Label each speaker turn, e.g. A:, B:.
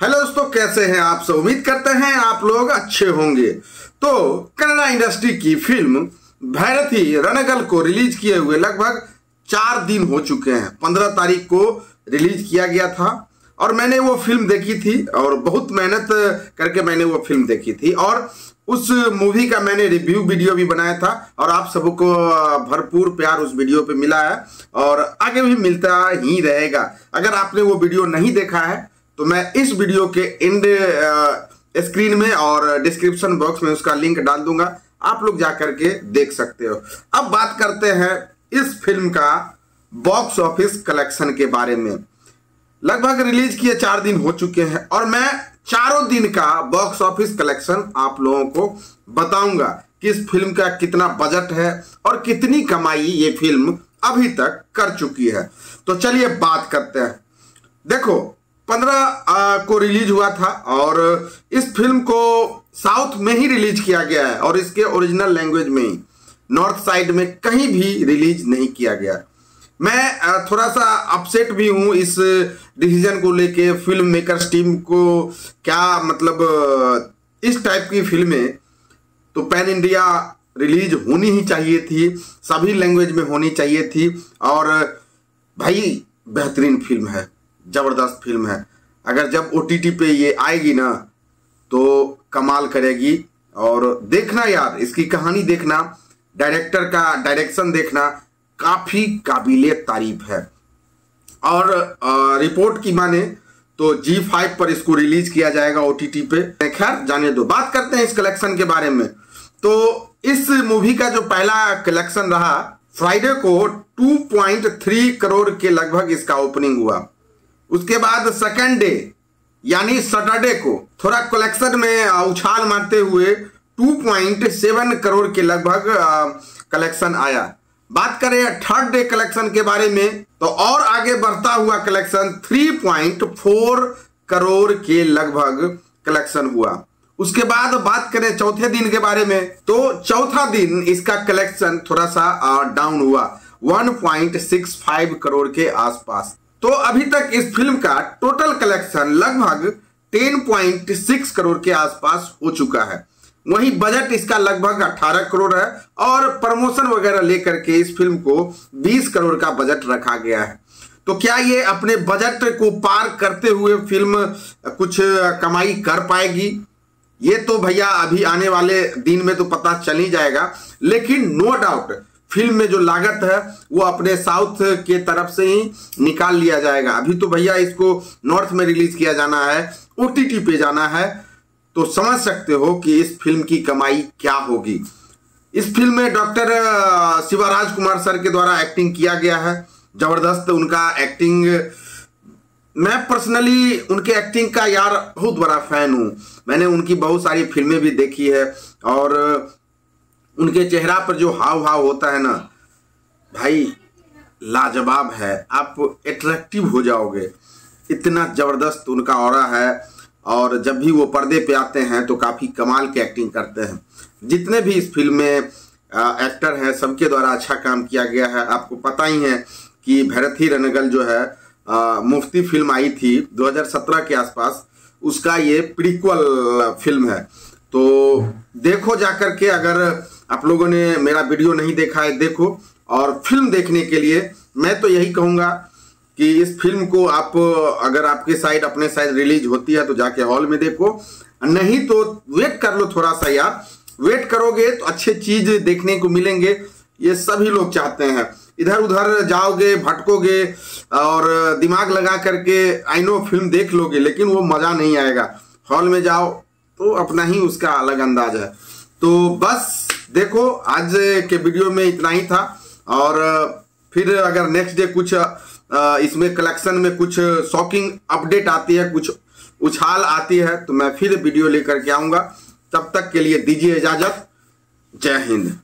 A: Hello दोस्तों, कैसे हैं आप सब? उम्मीद करते हैं आप लोग अच्छे होंगे। तो कन्नड़ा इंडस्ट्री की फ़िल्म भैरथी रणगल को रिलीज़ किए हुए लगभग चार दिन हो चुके हैं। पंद्रह तारीख को रिलीज़ किया गया था और मैंने वो फ़िल्म देखी थी और बहुत मेहनत करके मैंने वो फ़िल्म देखी थी और उस मूवी का मैंने रिव्यू वीडियो भी बनाया था और आप सबको भरपूर प्यार उस वीडियो पे मिला है और आगे भी मिलता ही रहेगा। अगर आपने वो वीडियो नहीं देखा है तो मैं इस वीडियो के एंड स्क्रीन में और डिस्क्रिप्शन बॉक्स में उसका लिंक डाल दूँगा। आप लोग जाकर के देख सकते हो। अब बात करते हैं इस फ़िल्म का बॉक्स ऑफ़िस कलेक्शन के बारे में। लगभग रिलीज़ किए चार दिन हो चुके हैं और मैं चारों दिन का बॉक्स ऑफ़िस कलेक्शन आप लोगों को बताऊँगा कि इस फ़िल्म का कितना बजट है और कितनी कमाई ये फ़िल्म अभी तक कर चुकी है। तो चलिए बात करते हैं। देखो पंद्रह को रिलीज़ हुआ था और इस फ़िल्म को साउथ में ही रिलीज़ किया गया है और इसके ओरिजिनल लैंग्वेज में ही, नॉर्थ साइड में कहीं भी रिलीज़ नहीं किया गया। मैं थोड़ा सा अपसेट भी हूँ इस डिसीज़न को लेके, फ़िल्म मेकर्स टीम को क्या मतलब इस टाइप की फ़िल्में तो पैन इंडिया रिलीज़ होनी ही चाहिए थी, सभी लैंग्वेज में होनी चाहिए थी और, भाई, बेहतरीन फ़िल्म है। ज़बरदस्त फ़िल्म है। अगर जब ओटीटी पे ये आएगी ना तो कमाल करेगी। और देखना यार, इसकी कहानी देखना, डायरेक्टर का डायरेक्शन देखना, काफ़ी काबिल तारीफ़ है। और रिपोर्ट की माने तो जी फाइव पर इसको रिलीज़ किया जाएगा ओटीटी पे। खैर, जाने दो। बात करते हैं इस कलेक्शन के बारे में। तो इस मूवी का जो पहला कलेक्शन रहा फ्राइडे को 2.3 करोड़ के लगभग इसका ओपनिंग हुआ। उसके बाद सेकेंड डे यानी सैटरडे को, थोड़ा कलेक्शन में उछाल मारते हुए 2.7 करोड़ के लगभग कलेक्शन आया। बात करें थर्ड डे कलेक्शन के बारे में तो और आगे बढ़ता हुआ कलेक्शन 3.4 करोड़ के लगभग कलेक्शन हुआ। उसके बाद बात करें चौथे दिन के बारे में तो चौथा दिन इसका कलेक्शन थोड़ा सा डाउन हुआ 1.65 करोड़ के आसपास। तो अभी तक इस फ़िल्म का टोटल कलेक्शन लगभग 10.6 करोड़ के आसपास हो चुका है। वहीं बजट इसका लगभग 18 करोड़ है और प्रमोशन वगैरह लेकर के इस फ़िल्म को 20 करोड़ का बजट रखा गया है। तो क्या ये अपने बजट को पार करते हुए फ़िल्म कुछ कमाई कर पाएगी? ये तो भैया अभी आने वाले दिन में तो पता चल ही जाएगा। लेकिन नो डाउट फ़िल्म में जो लागत है, वो अपने साउथ के तरफ़ से ही निकाल लिया जाएगा। अभी तो भैया इसको नॉर्थ में रिलीज़ किया जाना है, ओटीटी पे जाना है। तो समझ सकते हो कि इस फ़िल्म की कमाई क्या होगी। इस फ़िल्म में डॉक्टर शिवराज कुमार सर के द्वारा एक्टिंग किया गया है। ज़बरदस्त उनका एक्टिंग मैं पर्सनली उनके एक्टिंग का यार बहुत बड़ा फ़ैन हूँ। मैंने उनकी बहुत सारी फ़िल्में भी देखी है और उनके चेहरा पर जो हाव भाव होता है ना भाई लाजवाब है। आप एट्रैक्टिव हो जाओगे। इतना ज़बरदस्त उनका और है और जब भी वो पर्दे पे आते हैं तो काफ़ी कमाल की एक्टिंग करते हैं। जितने भी इस फ़िल्म में एक्टर हैं सबके द्वारा अच्छा काम किया गया है। आपको पता ही है कि भरत ही रनगल जो है आ, मुफ्ती फ़िल्म आई थी 2017 के आसपास। उसका ये प्रीक्वल फ़िल्म है। तो देखो जाकर के अगर आप लोगों ने मेरा वीडियो नहीं देखा है, देखो। और फ़िल्म देखने के लिए मैं तो यही कहूँगा कि इस फ़िल्म को आप, अगर आपके साइड अपने साइड रिलीज़ होती है तो जाके हॉल में देखो। नहीं तो वेट कर लो थोड़ा सा यार। वेट करोगे तो अच्छे चीज़ देखने को मिलेंगे। ये सभी लोग चाहते हैं। इधर उधर जाओगे, भटकोगे और दिमाग लगा करके आई नो फ़िल्म देख लोगे, लेकिन वो मज़ा नहीं आएगा। हॉल में जाओ तो अपना ही उसका अलग अंदाज है। तो बस देखो, आज के वीडियो में इतना ही था। और फिर अगर नेक्स्ट डे कुछ इसमें कलेक्शन में कुछ शॉकिंग अपडेट आती है, कुछ उछाल आती है तो मैं फिर वीडियो लेकर के आऊँगा। तब तक के लिए दीजिए इजाज़त। जय हिंद।